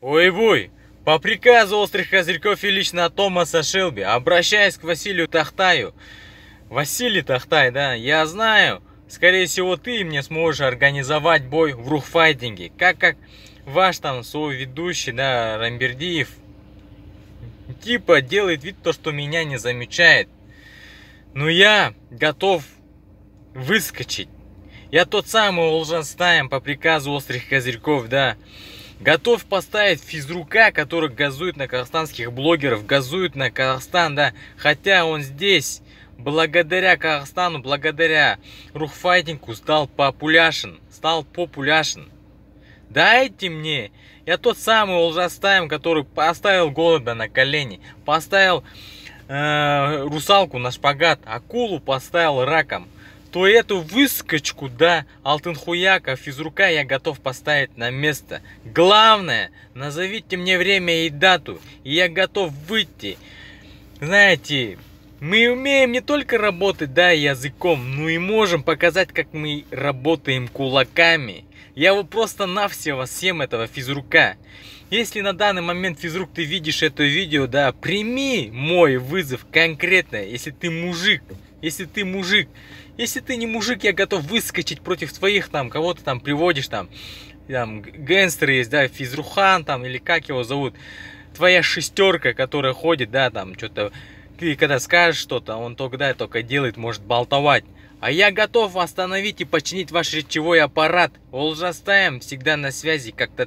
Ой-бой! По приказу острых козырьков и лично Томаса Шелби, обращаясь к Василию Тахтаю. Василий Тахтай, да, я знаю, скорее всего ты мне сможешь организовать бой в рухфайтинге, как как ваш там свой ведущий, да, Рамбердиев, типа делает вид то, что меня не замечает. Но я готов выскочить. Я тот самый Олжанстаем по приказу острых козырьков, да. Готов поставить физрука, который газует на казахстанских блогеров, газует на Казахстан, да. Хотя он здесь, благодаря Казахстану, благодаря рухфайтингу стал популяшен, стал популяшен. Дайте мне. Я тот самый Олжастаем, который поставил голубя на колени, поставил э, русалку на шпагат, акулу поставил раком то эту выскочку, да, Алтынхуяка, физрука я готов поставить на место. Главное, назовите мне время и дату, и я готов выйти. Знаете, мы умеем не только работать, да, языком, но и можем показать, как мы работаем кулаками. Я вот просто навсего всем этого физрука. Если на данный момент физрук ты видишь это видео, да, прими мой вызов конкретно, если ты мужик, если ты мужик, если ты не мужик, я готов выскочить против твоих там, кого то там приводишь там, там гангстер есть, да, физрухан там, или как его зовут, твоя шестерка, которая ходит, да, там, что-то, ты когда скажешь что-то, он тогда только делает, может болтовать. А я готов остановить и починить ваш речевой аппарат. Олжастаем всегда на связи, как-то